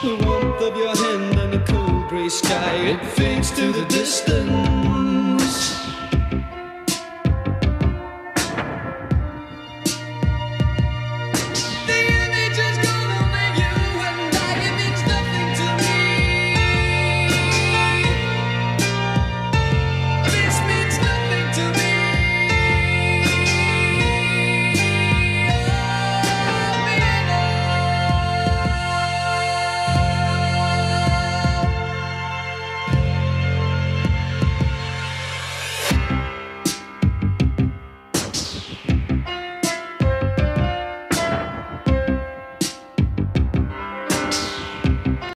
The warmth of your hand and the cold gray sky, it fades to the distance.